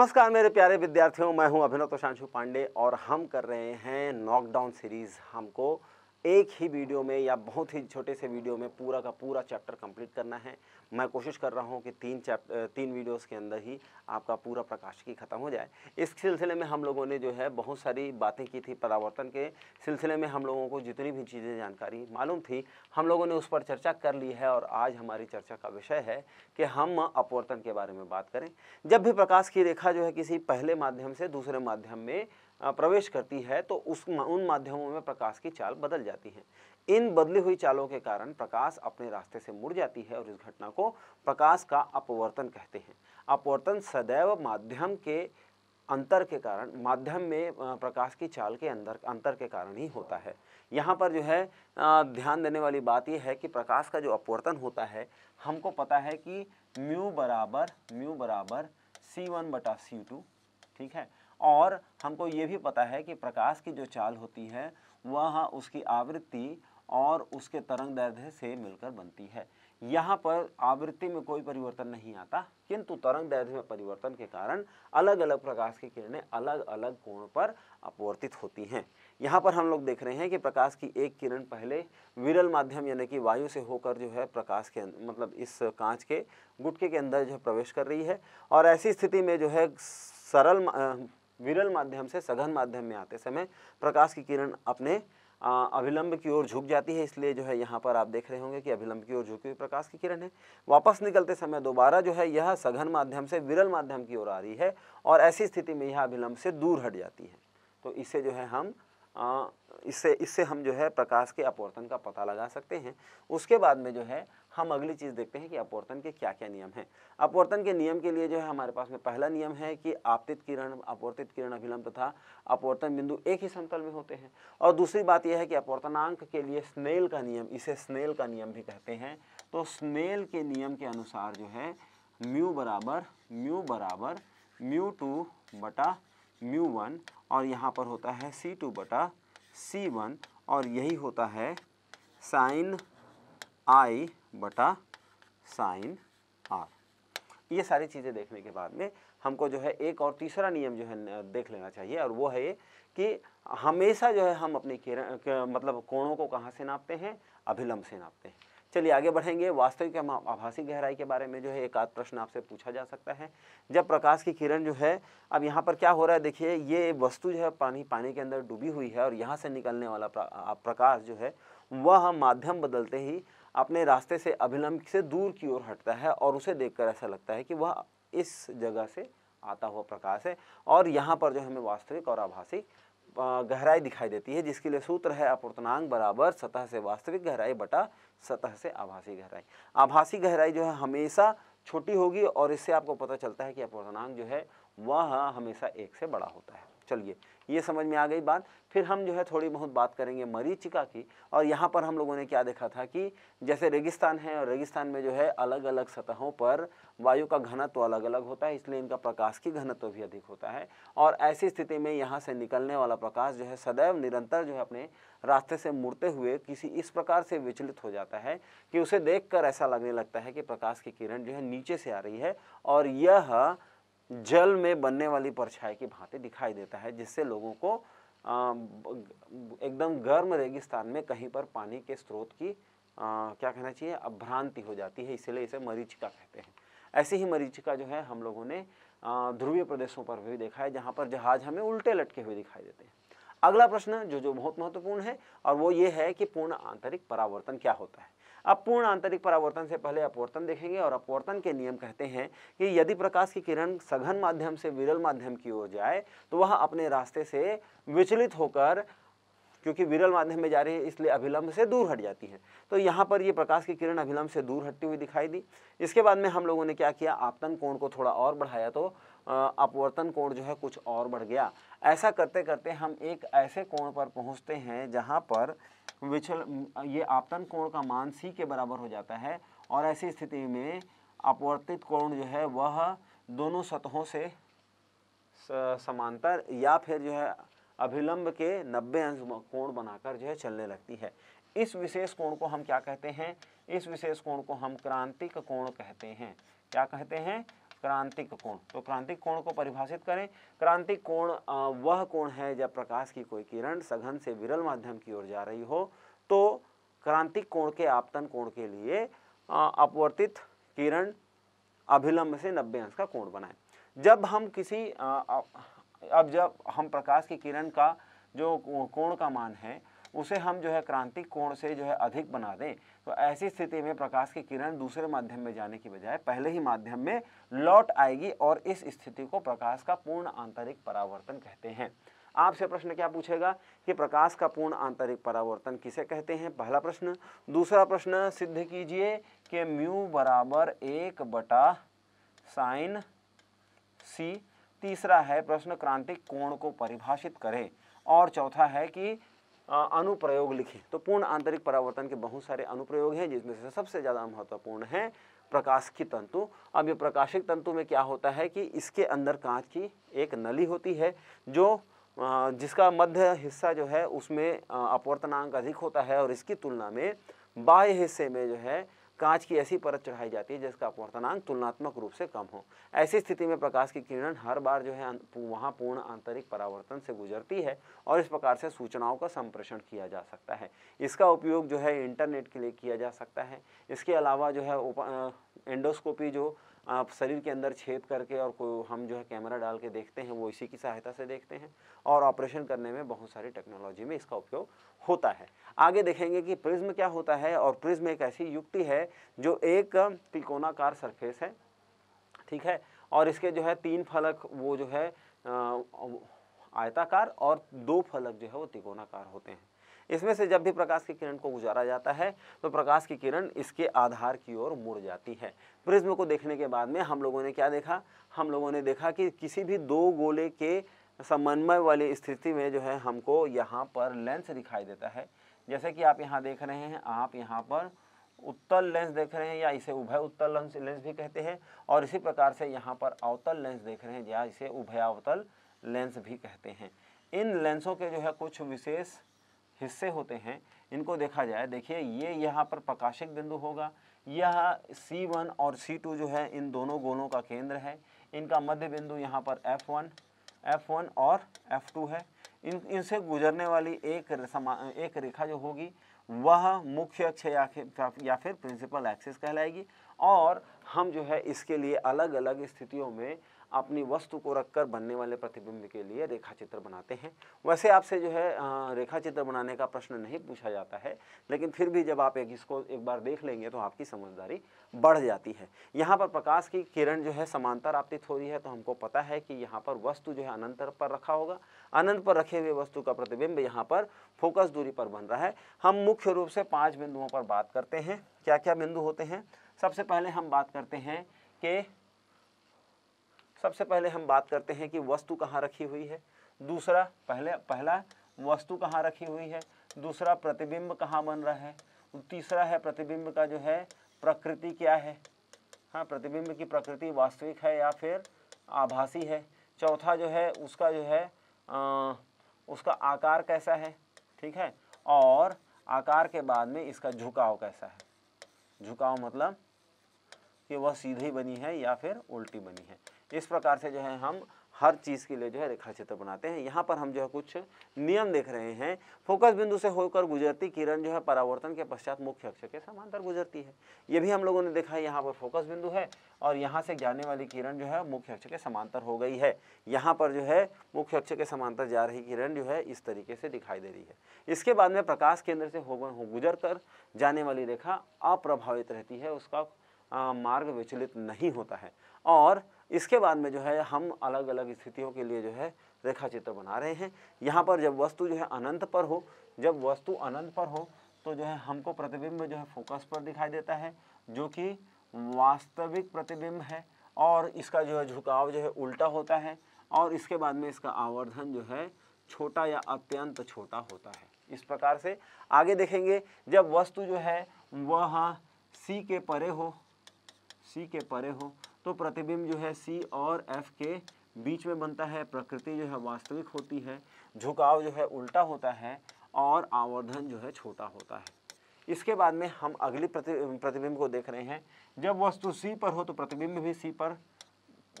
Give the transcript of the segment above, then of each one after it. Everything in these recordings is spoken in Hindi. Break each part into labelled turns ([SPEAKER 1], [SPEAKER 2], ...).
[SPEAKER 1] नमस्कार मेरे प्यारे विद्यार्थियों, मैं हूँ अभिनव तोशांशु पांडे और हम कर रहे हैं नॉकडाउन सीरीज़ हमको एक ही वीडियो में या बहुत ही छोटे से वीडियो में पूरा का पूरा चैप्टर कंप्लीट करना है। मैं कोशिश कर रहा हूँ कि तीन चैप्टर तीन वीडियोस के अंदर ही आपका पूरा प्रकाशिकी खत्म हो जाए। इस सिलसिले में हम लोगों ने जो है बहुत सारी बातें की थी परावर्तन के सिलसिले में हम लोगों को जितनी भी चीज़ें जानकारी मालूम थी, हम लोगों ने उस पर चर्चा कर ली है और आज हमारी चर्चा का विषय है कि हम अपवर्तन के बारे में बात करें। जब भी प्रकाश की रेखा जो है किसी पहले माध्यम से दूसरे माध्यम में प्रवेश करती है तो उस उन माध्यमों में प्रकाश की चाल बदल जाती है। इन बदली हुई चालों के कारण प्रकाश अपने रास्ते से मुड़ जाती है और इस घटना को प्रकाश का अपवर्तन कहते हैं। अपवर्तन सदैव माध्यम के अंतर के कारण, माध्यम में प्रकाश की चाल के अंदर, अंतर के कारण ही होता है। यहाँ पर जो है ध्यान देने वाली बात यह है कि प्रकाश का जो अपवर्तन होता है, हमको पता है कि म्यू बराबर म्यू बराबर सी वन बटा सी टू, ठीक है? और हमको ये भी पता है कि प्रकाश की जो चाल होती है, वह उसकी आवृत्ति और उसके तरंग दैर्ध्य से मिलकर बनती है। यहाँ पर आवृत्ति में कोई परिवर्तन नहीं आता, किंतु तरंग दैर्ध्य में परिवर्तन के कारण अलग अलग प्रकाश की किरणें अलग अलग कोण पर अपवर्तित होती हैं। यहाँ पर हम लोग देख रहे हैं कि प्रकाश की एक किरण पहले विरल माध्यम यानी कि वायु से होकर जो है प्रकाश के मतलब इस कांच के गुटके के अंदर जो है प्रवेश कर रही है और ऐसी स्थिति में जो है सरल विरल माध्यम से, सघन माध्यम में आते समय प्रकाश की किरण अपने अभिलंब की ओर झुक जाती है। इसलिए जो है, यहाँ पर आप देख रहे होंगे कि अभिलंब की ओर झुकी हुई प्रकाश की किरण है। वापस निकलते समय दोबारा जो है, यह सघन माध्यम से, विरल माध्यम की ओर आ रही है और ऐसी स्थिति में यह अभिलंब से दूर हट जाती है। तो इसे जो है, हम इससे इससे हम जो है प्रकाश के अपवर्तन का पता लगा सकते हैं। उसके बाद में जो है, हम अगली चीज़ देखते हैं कि अपवर्तन के क्या क्या नियम हैं। अपवर्तन के नियम के लिए जो है, हमारे पास में पहला नियम है कि आपतित किरण, अपवर्तित किरण अभिलंब तथा अपवर्तन बिंदु एक ही समतल में होते हैं। और दूसरी बात यह है कि अपवर्तनांक के लिए स्नेल का नियम, इसे स्नेल का नियम भी कहते हैं। तो स्नेल के नियम के अनुसार जो है, म्यू बराबर म्यू बराबर, म्यू टू बटा म्यू वन और यहाँ पर होता है सी टू बटा सी वन और यही होता है साइन आई बटा साइन आर ये सारी चीज़ें देखने के बाद में हमको जो है एक और तीसरा नियम जो है देख लेना चाहिए और वो है ये कि हमेशा जो है हम अपने किरण मतलब कोणों को कहाँ से नापते हैं? अभिलंब से नापते हैं। चलिए आगे बढ़ेंगे। वास्तविक आभासी गहराई के बारे में जो है एक आध प्रश्न आपसे पूछा जा सकता है। जब प्रकाश की किरण जो है, अब यहाँ पर क्या हो रहा है, देखिए, ये वस्तु जो है पानी पानी के अंदर डूबी हुई है और यहाँ से निकलने वाला प्रकाश जो है, वह माध्यम बदलते ही अपने रास्ते से अभिलंब से दूर की ओर हटता है और उसे देखकर ऐसा लगता है कि वह इस जगह से आता हुआ प्रकाश है। और यहाँ पर जो हमें वास्तविक और आभासी गहराई दिखाई देती है, जिसके लिए सूत्र है अपूर्तनांग बराबर सतह से वास्तविक गहराई बटा सतह से आभासी गहराई। आभासी गहराई जो है हमेशा छोटी होगी और इससे आपको पता चलता है कि अपूर्तनांग जो है, वह हमेशा एक से बड़ा होता है। चलिए, ये समझ में आ गई बात। फिर हम जो है थोड़ी बहुत बात करेंगे मरीचिका की और यहाँ पर हम लोगों ने क्या देखा था कि जैसे रेगिस्तान है और रेगिस्तान में जो है अलग अलग सतहों पर वायु का घनत्व तो अलग अलग होता है, इसलिए इनका प्रकाश की घनत्व तो भी अधिक होता है और ऐसी स्थिति में यहाँ से निकलने वाला प्रकाश जो है सदैव निरंतर जो है अपने रास्ते से मुड़ते हुए किसी इस प्रकार से विचलित हो जाता है कि उसे देख ऐसा लगने लगता है कि प्रकाश की किरण जो है नीचे से आ रही है और यह जल में बनने वाली परछाई की भांति दिखाई देता है जिससे लोगों को एकदम गर्म रेगिस्तान में कहीं पर पानी के स्रोत की आ, क्या कहना चाहिए अभ्रांति हो जाती है इसलिए इसे मरीचिका कहते हैं। ऐसी ही मरीचिका जो है हम लोगों ने ध्रुवीय प्रदेशों पर भी देखा है जहाँ पर जहाज़ हमें उल्टे लटके हुए दिखाई देते हैं। अगला प्रश्न, जो जो बहुत महत्वपूर्ण है, और वो ये है कि पूर्ण आंतरिक परावर्तन क्या होता है। अब पूर्ण आंतरिक परावर्तन से पहले अपवर्तन देखेंगे, और अपवर्तन के नियम कहते हैं कि यदि प्रकाश की किरण सघन माध्यम से विरल माध्यम की ओर जाए तो वह अपने रास्ते से विचलित होकर, क्योंकि विरल माध्यम में जा रही है, इसलिए अभिलंब से दूर हट जाती है। तो यहाँ पर ये प्रकाश की किरण अभिलंब से दूर हटती हुई दिखाई दी। इसके बाद में हम लोगों ने क्या किया? आपतन कोण को थोड़ा और बढ़ाया तो अपवर्तन कोण जो है कुछ और बढ़ गया। ऐसा करते करते हम एक ऐसे कोण पर पहुँचते हैं जहाँ पर विचल, ये आपतन कोण का मान सी के बराबर हो जाता है और ऐसी स्थिति में अपवर्तित कोण जो है वह दोनों सतहों से समांतर या फिर जो है अभिलंब के 90 अंश कोण बनाकर जो है चलने लगती है। इस विशेष कोण को हम क्या कहते हैं? इस विशेष कोण को हम क्रांतिक कोण कहते हैं। क्या कहते हैं? क्रांतिक कोण। तो क्रांतिक कोण को परिभाषित करें। क्रांतिक कोण वह कोण है जब प्रकाश की कोई किरण सघन से विरल माध्यम की ओर जा रही हो तो क्रांतिक कोण के आपतन कोण के लिए अपवर्तित किरण अभिलंब से 90 अंश का कोण बनाए। जब हम किसी अब जब हम प्रकाश की किरण का जो कोण का मान है, उसे हम जो है क्रांतिक कोण से जो है अधिक बना दें तो ऐसी स्थिति में प्रकाश की किरण दूसरे माध्यम में जाने की बजाय पहले ही माध्यम में लौट आएगी और इस स्थिति को प्रकाश का पूर्ण आंतरिक परावर्तन कहते हैं। आपसे प्रश्न क्या पूछेगा कि प्रकाश का पूर्ण आंतरिक परावर्तन किसे कहते हैं? पहला प्रश्न। दूसरा प्रश्न, सिद्ध कीजिए कि म्यू बराबर एक बटा साइन सी। तीसरा है प्रश्न, क्रांतिक कोण को परिभाषित करें। और चौथा है कि अनुप्रयोग लिखें। तो पूर्ण आंतरिक परावर्तन के बहुत सारे अनुप्रयोग हैं, जिसमें से सबसे ज़्यादा महत्वपूर्ण है प्रकाश की तंतु। अब ये प्रकाशिक तंतु में क्या होता है कि इसके अंदर कांच की एक नली होती है, जो जिसका मध्य हिस्सा जो है उसमें अपवर्तनांक अधिक होता है और इसकी तुलना में बाह्य हिस्से में जो है कांच की ऐसी परत चढ़ाई जाती है जिसका अपवर्तनांक तुलनात्मक रूप से कम हो। ऐसी स्थिति में प्रकाश की किरण हर बार जो है वहाँ पूर्ण आंतरिक परावर्तन से गुजरती है और इस प्रकार से सूचनाओं का संप्रेषण किया जा सकता है। इसका उपयोग जो है इंटरनेट के लिए किया जा सकता है। इसके अलावा जो है एंडोस्कोपी जो आप शरीर के अंदर छेद करके और कोई हम जो है कैमरा डाल के देखते हैं, वो इसी की सहायता से देखते हैं और ऑपरेशन करने में बहुत सारी टेक्नोलॉजी में इसका उपयोग होता है। आगे देखेंगे कि प्रिज्म क्या होता है और प्रिज्म एक ऐसी युक्ति है जो एक तिकोनाकार सरफेस है, ठीक है? और इसके जो है तीन फलक वो जो है आयताकार और दो फलक जो है वो तिकोनाकार होते हैं। इसमें से जब भी प्रकाश की किरण को गुजारा जाता है तो प्रकाश की किरण इसके आधार की ओर मुड़ जाती है। प्रिज्म को देखने के बाद में हम लोगों ने क्या देखा? हम लोगों ने देखा कि किसी भी दो गोले के समन्वय वाली स्थिति में जो है हमको यहाँ पर लेंस दिखाई देता है। जैसे कि आप यहाँ देख रहे हैं, आप यहाँ पर उत्तल लेंस देख रहे हैं या इसे उभय उत्तल लेंस लेंस भी कहते हैं और इसी प्रकार से यहाँ पर अवतल लेंस देख रहे हैं या इसे उभयावतल लेंस भी कहते हैं। इन लेंसों के जो है कुछ विशेष हिस्से होते हैं इनको देखा जाए देखिए ये यहाँ पर प्रकाशिक बिंदु होगा। यह C1 और C2 जो है इन दोनों गोलों का केंद्र है। इनका मध्य बिंदु यहाँ पर F1 F1 और F2 है। इन इनसे गुजरने वाली एक समा एक रेखा जो होगी वह मुख्य अक्ष या, फिर या फिर प्रिंसिपल एक्सिस कहलाएगी। और हम जो है इसके लिए अलग अलग स्थितियों में अपनी वस्तु को रखकर बनने वाले प्रतिबिंब के लिए रेखा चित्र बनाते हैं। वैसे आपसे जो है रेखा चित्र बनाने का प्रश्न नहीं पूछा जाता है, लेकिन फिर भी जब आप एक इसको एक बार देख लेंगे तो आपकी समझदारी बढ़ जाती है। यहाँ पर प्रकाश की किरण जो है, समांतर आपतित हो रही है तो हमको पता है कि यहाँ पर वस्तु जो है, अनंतर पर रखा होगा। अनंत पर रखे हुए वस्तु का प्रतिबिंब यहाँ पर फोकस दूरी पर बन रहा है। हम मुख्य रूप से पाँच बिंदुओं पर बात करते हैं। क्या क्या बिंदु होते हैं? सबसे पहले हम बात करते हैं कि सबसे पहले हम बात करते हैं कि वस्तु कहाँ रखी हुई है। दूसरा पहले पहला वस्तु कहाँ रखी हुई है। दूसरा प्रतिबिंब कहाँ बन रहा है। तीसरा है प्रतिबिंब का जो है प्रकृति क्या है। हाँ प्रतिबिंब की प्रकृति वास्तविक है या फिर आभासी है। चौथा जो है उसका जो है आ, उसका आकार कैसा है। ठीक है? और आकार के बाद में इसका झुकाव कैसा है। झुकाव मतलब कि वह सीधी बनी है या फिर उल्टी बनी है। इस प्रकार से जो है हम हर चीज़ के लिए जो है रेखा चित्र बनाते हैं। यहाँ पर हम जो है कुछ नियम देख रहे हैं। फोकस बिंदु से होकर गुजरती किरण जो है परावर्तन के पश्चात मुख्य अक्ष के समांतर गुजरती है। ये भी हम लोगों ने देखा है, यहाँ पर फोकस बिंदु है और यहाँ से जाने वाली किरण जो है मुख्य अक्ष के समांतर हो गई है। यहाँ पर जो है मुख्य अक्ष के समांतर जा रही किरण जो है इस तरीके से दिखाई दे रही है। इसके बाद में प्रकाश केंद्र से हो गुजर कर जाने वाली रेखा अप्रभावित रहती है। उसका मार्ग विचलित नहीं होता है। और इसके बाद में जो है, हम अलग अलग स्थितियों के लिए जो है रेखा चित्र बना रहे हैं। यहाँ पर जब वस्तु जो है, अनंत पर हो, जब वस्तु अनंत पर हो तो जो है, हमको प्रतिबिंब जो है, फोकस पर दिखाई देता है, जो कि वास्तविक प्रतिबिंब है और इसका जो है, झुकाव जो है, उल्टा होता है और इसके बाद में इसका आवर्धन जो है, छोटा या अत्यंत छोटा होता है। इस प्रकार से आगे देखेंगे, जब वस्तु जो है, वह सी के परे हो, सी के परे हो तो प्रतिबिंब जो है सी और एफ़ के बीच में बनता है, प्रकृति जो है वास्तविक होती है, झुकाव जो है उल्टा होता है और आवर्धन जो है छोटा होता है। इसके बाद में हम अगली प्रति, प्रतिबिंब को देख रहे हैं। जब वस्तु सी पर हो तो प्रतिबिंब भी सी पर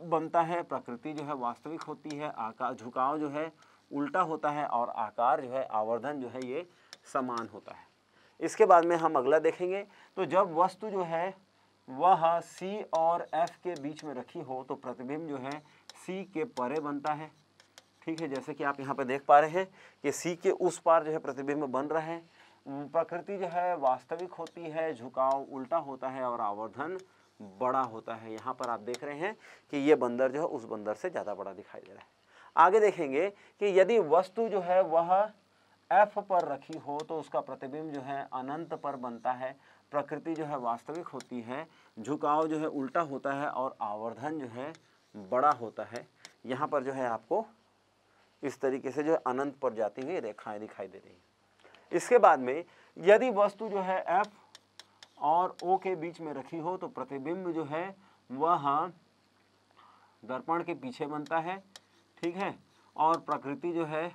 [SPEAKER 1] बनता है, प्रकृति जो है वास्तविक होती है आकार झुकाव जो है उल्टा होता है और आकार जो है, आवर्धन जो है ये समान होता है। इसके बाद में हम अगला देखेंगे। तो जब वस्तु जो है वह सी और एफ़ के बीच में रखी हो तो प्रतिबिंब जो है सी के परे बनता है। ठीक है, जैसे कि आप यहाँ पर देख पा रहे हैं कि सी के उस पार जो है प्रतिबिंब बन रहा है। प्रकृति जो है वास्तविक होती है, झुकाव उल्टा होता है और आवर्धन बड़ा होता है। यहाँ पर आप देख रहे हैं कि ये बंदर जो है उस बंदर से ज़्यादा बड़ा दिखाई दे रहा है। आगे देखेंगे कि यदि वस्तु जो है वह एफ़ पर रखी हो तो उसका प्रतिबिंब जो है अनंत पर बनता है। प्रकृति जो है वास्तविक होती है, झुकाव जो है उल्टा होता है और आवर्धन जो है बड़ा होता है। यहाँ पर जो है आपको इस तरीके से जो है अनंत पर जाती हुई रेखाएँ दिखाई दे रही हैं। इसके बाद में यदि वस्तु जो है एफ़ और ओ के बीच में रखी हो तो प्रतिबिंब जो है वह दर्पण के पीछे बनता है, ठीक है? और प्रकृति जो है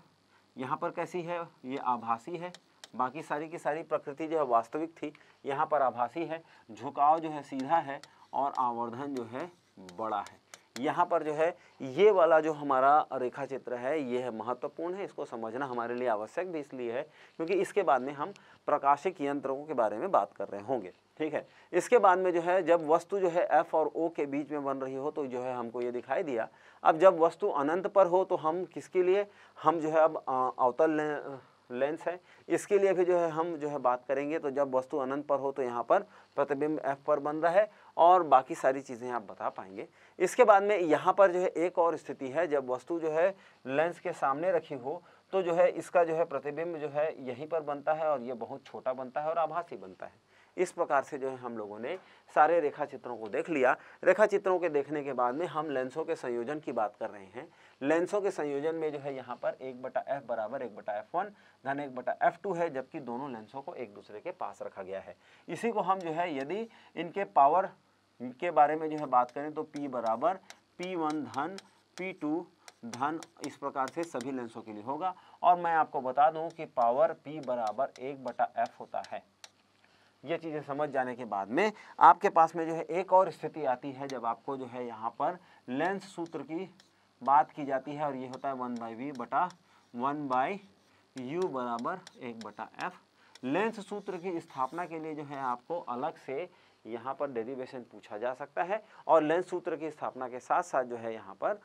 [SPEAKER 1] यहाँ पर कैसी है? ये आभासी है। बाकी सारी की सारी प्रकृति जो है वास्तविक थी, यहाँ पर आभासी है, झुकाव जो है सीधा है और आवर्धन जो है बड़ा है। यहाँ पर जो है, ये वाला जो हमारा रेखा चित्र है, ये है महत्वपूर्ण है, इसको समझना हमारे लिए आवश्यक भी इसलिए है, क्योंकि इसके बाद में हम प्रकाशिक यंत्रों के बारे में बात कर रहे होंगे, ठीक है? इसके बाद में जो है, जब वस्तु जो है एफ़ और ओ के बीच में बन रही हो तो जो है हमको ये दिखाई दिया। अब जब वस्तु अनंत पर हो तो हम किसके लिए? हम जो है अब अवतल लेंस है। इसके लिए भी जो है, हम जो है बात करेंगे तो जब वस्तु अनंत पर हो तो यहाँ पर प्रतिबिंब एफ़ पर बन रहा है और बाकी सारी चीज़ें आप बता पाएँगे। इसके बाद में यहाँ पर जो है, एक और स्थिति है, जब वस्तु जो है, लेंस के सामने रखी हो तो जो है, इसका जो है प्रतिबिंब जो है, यहीं पर बनता है और ये बहुत छोटा बनता है और आभासी बनता है। इस प्रकार से जो है हम लोगों ने सारे रेखा चित्रों को देख लिया। रेखा चित्रों के देखने के बाद में हम लेंसों के संयोजन की बात कर रहे हैं। लेंसों के संयोजन में जो है यहाँ पर एक बटा एफ़ बराबर एक बटा एफ़ वन धन एक बटा एफ़ टू है, जबकि दोनों लेंसों को एक दूसरे के पास रखा गया है। इसी को हम जो है यदि इनके पावर के बारे में जो है बात करें तो पी बराबर पी वन धन पी टू धन इस प्रकार से सभी लेंसों के लिए होगा। और मैं आपको बता दूँ कि पावर पी बराबर एक बटा एफ़ होता है। ये चीज़ें समझ जाने के बाद में आपके पास में जो है एक और स्थिति आती है जब आपको जो है यहाँ पर लेंस सूत्र की बात की जाती है और ये होता है वन बाई वी बटा वन बाई यू बराबर एक बटा एफ़। लेंस सूत्र की स्थापना के लिए जो है आपको अलग से यहाँ पर डेरिवेशन पूछा जा सकता है और लेंस सूत्र की स्थापना के साथ साथ जो है यहाँ पर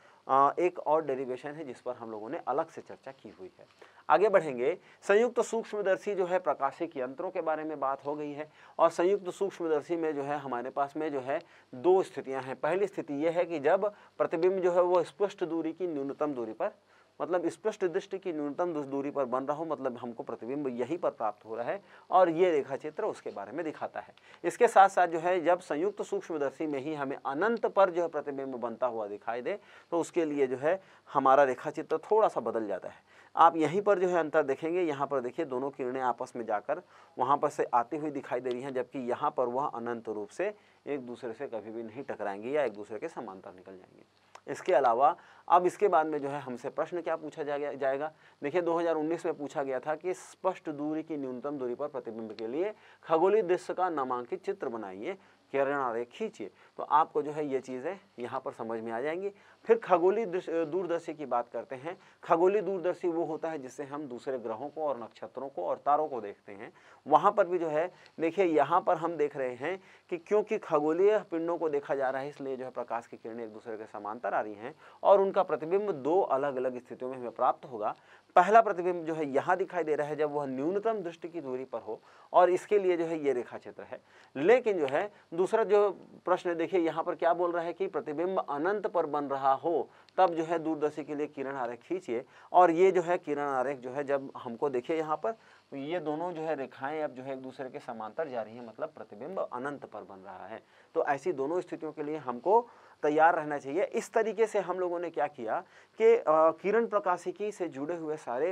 [SPEAKER 1] एक और डेरिवेशन है जिस पर हम लोगों ने अलग से चर्चा की हुई है। आगे बढ़ेंगे। संयुक्त तो सूक्ष्मदर्शी जो है प्रकाशिक यंत्रों के बारे में बात हो गई है और संयुक्त तो सूक्ष्मदर्शी में जो है हमारे पास में जो है दो स्थितियाँ हैं। पहली स्थिति यह है कि जब प्रतिबिंब जो है वो स्पष्ट दूरी की न्यूनतम दूरी पर मतलब स्पष्ट दृष्टि की न्यूनतम दूरी पर बन रहा हो मतलब हमको प्रतिबिंब यहीं पर प्राप्त हो रहा है, और ये रेखा चित्र उसके बारे में दिखाता है। इसके साथ साथ जो है, जब संयुक्त सूक्ष्मदर्शी में ही हमें अनंत पर जो है प्रतिबिंब बनता हुआ दिखाई दे तो उसके लिए जो है, हमारा रेखा चित्र थोड़ा सा बदल जाता है। आप यहीं पर जो है अंतर देखेंगे, यहाँ पर देखिए, दोनों किरणें आपस में जाकर वहाँ पर से आती हुई दिखाई दे रही हैं, जबकि यहाँ पर वह अनंत रूप से एक दूसरे से कभी भी नहीं टकराएँगे या एक दूसरे के समांतर निकल जाएँगे। इसके अलावा, अब इसके बाद में जो है हमसे प्रश्न क्या पूछा जाएगा? देखिए 2019 में पूछा गया था कि स्पष्ट दूरी की न्यूनतम दूरी पर प्रतिबिंब के लिए खगोलीय दृश्य का नामांकित चित्र बनाइए। किरण आरेख खींचिए। तो आपको जो है ये चीज़ें यहाँ पर समझ में आ जाएँगी। फिर खगोली दूरदर्शी की बात करते हैं। खगोली दूरदर्शी वो होता है जिससे हम दूसरे ग्रहों को और नक्षत्रों को और तारों को देखते हैं। वहाँ पर भी जो है, देखिए यहाँ पर हम देख रहे हैं कि क्योंकि खगोलीय पिंडों को देखा जा रहा है, इसलिए जो है प्रकाश की किरणें एक दूसरे के समांतर आ रही हैं और उनका प्रतिबिंब दो अलग अलग स्थितियों में हमें प्राप्त होगा। पहला प्रतिबिंब जो है यहाँ दिखाई दे रहा है, जब वह न्यूनतम दृष्टि की दूरी पर हो, और इसके लिए जो है ये रेखा क्षेत्र है। लेकिन जो है, दूसरा जो प्रश्न देखिए यहाँ पर क्या बोल रहा है कि प्रतिबिंब अनंत पर बन रहा हो, तब जो है दूरदर्शी के लिए किरण आरेख खींचिए। और ये जो है किरण आरेख जो है, जब हमको देखिए यहाँ पर तो ये दोनों जो है रेखाएँ अब जो है एक दूसरे के समांतर जा रही हैं मतलब प्रतिबिंब अनंत पर बन रहा है। तो ऐसी दोनों स्थितियों के लिए हमको तैयार रहना चाहिए। इस तरीके से हम लोगों ने क्या किया कि किरण प्रकाशिकी से जुड़े हुए सारे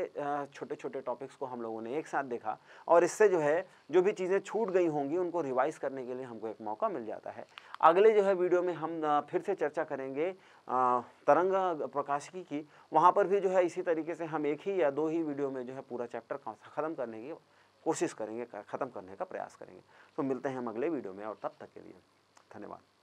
[SPEAKER 1] छोटे छोटे टॉपिक्स को हम लोगों ने एक साथ देखा और इससे जो है, जो भी चीज़ें छूट गई होंगी उनको रिवाइज करने के लिए हमको एक मौका मिल जाता है। अगले जो है वीडियो में हम फिर से चर्चा करेंगे तरंग प्रकाशिकी की। वहाँ पर भी जो है इसी तरीके से हम एक ही या दो ही वीडियो में जो है पूरा चैप्टर ख़त्म करने की कोशिश करेंगे ख़त्म करने का प्रयास करेंगे। तो मिलते हैं हम अगले वीडियो में और तब तक के लिए धन्यवाद।